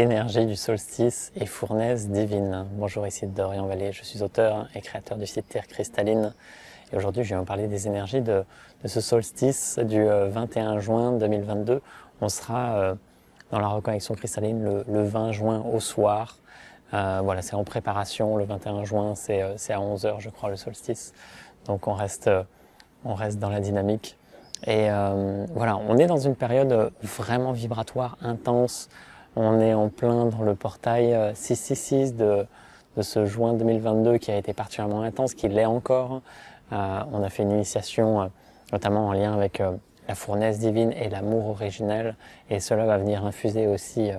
énergie du solstice et fournaise divine. Bonjour, ici Dorian Vallée, je suis auteur et créateur du site Terre Cristalline. Et aujourd'hui, je vais vous parler des énergies de, ce solstice du 21 euh, juin 2022. On sera euh, dans la reconnexion cristalline le, 20 juin au soir. Euh, voilà, c'est en préparation. Le 21 juin, c'est à 11h, je crois, le solstice. Donc on reste, on reste dans la dynamique. Et voilà, on est dans une période vraiment vibratoire, intense. On est en plein dans le portail 666 de, de ce juin 2022 qui a été particulièrement intense, qui l'est encore. Euh, on a fait une initiation euh, notamment en lien avec euh, la fournaise divine et l'amour originel, et cela va venir infuser aussi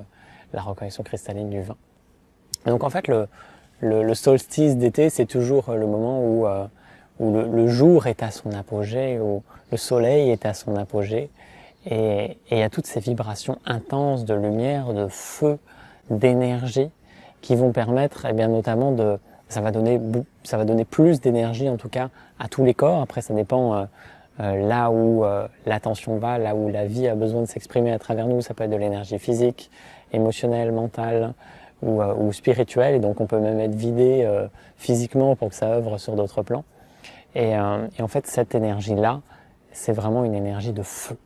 la reconnaissance cristalline du vin. Donc en fait, le, solstice d'été, c'est toujours le moment où, le, jour est à son apogée, où le soleil est à son apogée, et il y a toutes ces vibrations intenses de lumière, de feu, d'énergie, qui vont permettre, eh bien, notamment de, ça va donner, ça va donner plus d'énergie en tout cas à tous les corps. Après, ça dépend euh, euh, là où euh, l'attention va, là où la vie a besoin de s'exprimer à travers nous. Ça peut être de l'énergie physique, émotionnelle, mentale ou, ou, spirituelle. Et donc, on peut même être vidé physiquement pour que ça œuvre sur d'autres plans. Et, et, en fait, cette énergie-là, c'est vraiment une énergie de feu.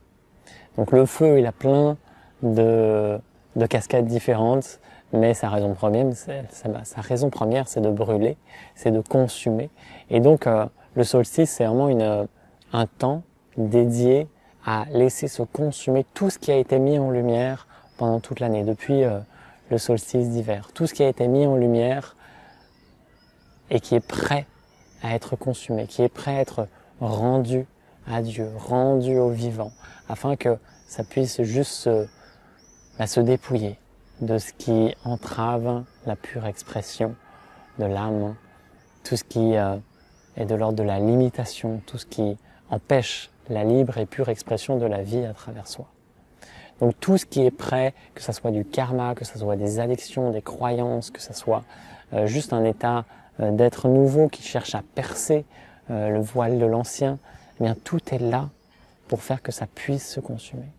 Donc, le feu, il a plein de, de cascades différentes mais sa raison première, sa raison première, c'est de brûler, c'est de consumer. Et donc, euh, le solstice, c'est vraiment une, un temps dédié à laisser se consumer tout ce qui a été mis en lumière pendant toute l'année, depuis euh, le solstice d'hiver. Tout ce qui a été mis en lumière et qui est prêt à être consumé, qui est prêt à être rendu à Dieu, rendu au vivant, afin que ça puisse juste se, bah, se dépouiller, de ce qui entrave la pure expression de l'âme, tout ce qui euh, est de l'ordre de la limitation, tout ce qui empêche la libre et pure expression de la vie à travers soi. Donc tout ce qui est prêt, que ce soit du karma, que ce soit des addictions, des croyances, que ce soit euh, juste un état euh, d'être nouveau qui cherche à percer le voile de l'ancien, eh bien tout est là pour faire que ça puisse se consumer.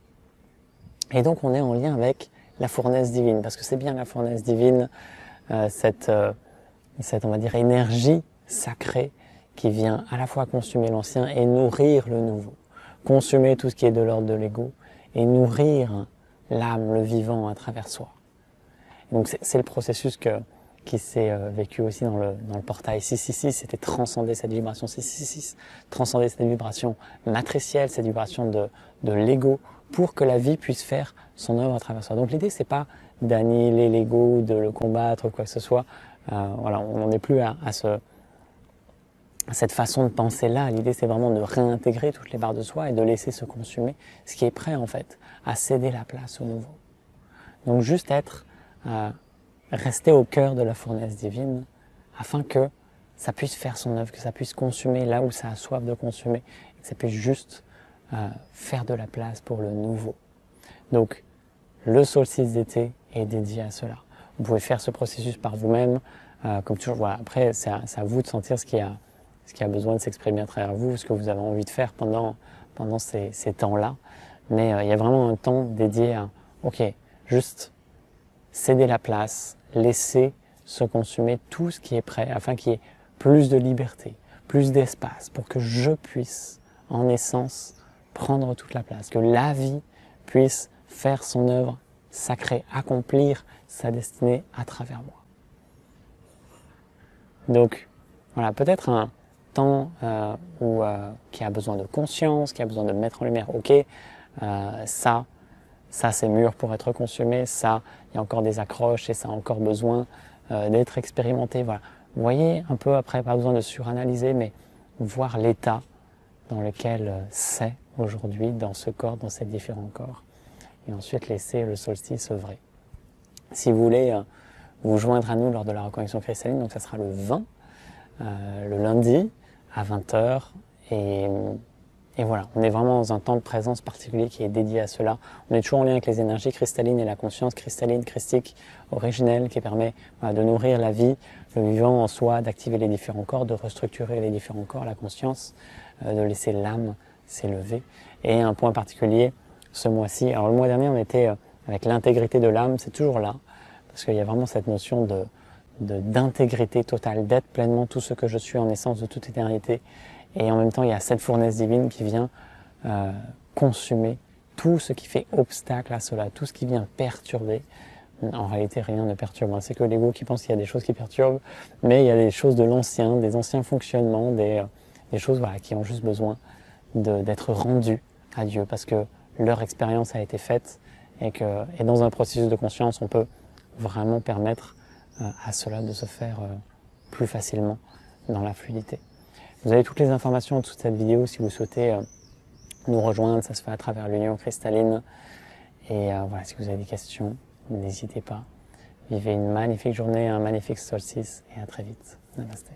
Et donc on est en lien avec la fournaise divine, parce que c'est bien la fournaise divine, euh, cette, euh, cette, on va dire, énergie sacrée qui vient à la fois consumer l'ancien et nourrir le nouveau. Consumer tout ce qui est de l'ordre de l'ego et nourrir l'âme, le vivant à travers soi. donc c'est le processus que, qui s'est euh, vécu aussi dans le, dans le portail 666, c'était transcender cette vibration 666, transcender cette vibration matricielle, cette vibration de, de l'ego pour que la vie puisse faire son œuvre à travers soi. Donc l'idée c'est pas d'annihiler l'ego, de le combattre ou quoi que ce soit. Euh, voilà, on n'en est plus à, à, ce, cette façon de penser là. L'idée c'est vraiment de réintégrer toutes les barres de soi et de laisser se consumer ce qui est prêt en fait à céder la place au nouveau. Donc juste être, euh, rester au cœur de la fournaise divine afin que ça puisse faire son œuvre, que ça puisse consumer là où ça a soif de consumer, et que ça puisse juste faire de la place pour le nouveau. Donc, le solstice d'été est dédié à cela. Vous pouvez faire ce processus par vous-même, euh, comme toujours. Voilà. Après, c'est à, à, vous de sentir ce qui a, ce qui a besoin de s'exprimer à travers vous, ce que vous avez envie de faire pendant, pendant ces, ces temps-là. Mais euh, il y a vraiment un temps dédié à, ok, juste céder la place, laisser se consumer tout ce qui est prêt, afin qu'il y ait plus de liberté, plus d'espace, pour que je puisse, en essence, prendre toute la place, que la vie puisse faire son œuvre sacrée, accomplir sa destinée à travers moi. Donc, voilà, peut-être un temps euh, où, euh, qui a besoin de conscience, qui a besoin de mettre en lumière, ok, euh, ça, ça c'est mûr pour être consommé, ça, il y a encore des accroches et ça a encore besoin euh, d'être expérimenté. Voilà. Vous voyez, un peu après, pas besoin de suranalyser, mais voir l'état dans lequel euh, c'est aujourd'hui dans ce corps, dans ces différents corps, et ensuite laisser le solstice œuvrer. Si vous voulez euh, vous joindre à nous lors de la reconnexion cristalline, donc ça sera le 20, euh, le lundi à 20h, et, et, voilà, on est vraiment dans un temps de présence particulier qui est dédié à cela. On est toujours en lien avec les énergies cristallines et la conscience cristalline, christique, originelle, qui permet de nourrir la vie, le vivant en soi, d'activer les différents corps, de restructurer les différents corps, la conscience, euh, de laisser l'âme s'élever. Et un point particulier, ce mois-ci, alors le mois dernier on était euh, avec l'intégrité de l'âme, c'est toujours là. parce qu'il y a vraiment cette notion de d'intégrité totale, d'être pleinement tout ce que je suis en essence de toute éternité. Et en même temps, il y a cette fournaise divine qui vient euh, consumer tout ce qui fait obstacle à cela, tout ce qui vient perturber. En réalité, rien ne perturbe. C'est que l'ego qui pense qu'il y a des choses qui perturbent, mais il y a des choses de l'ancien, des anciens fonctionnements, des, euh, des choses voilà, qui ont juste besoin d'être rendues à Dieu parce que leur expérience a été faite et que et dans un processus de conscience, on peut vraiment permettre euh, à cela de se faire euh, plus facilement dans la fluidité. Vous avez toutes les informations de toute cette vidéo si vous souhaitez euh, nous rejoindre, ça se fait à travers l'Union cristalline. Et voilà, si vous avez des questions, n'hésitez pas. Vivez une magnifique journée, un magnifique solstice et à très vite. Namaste.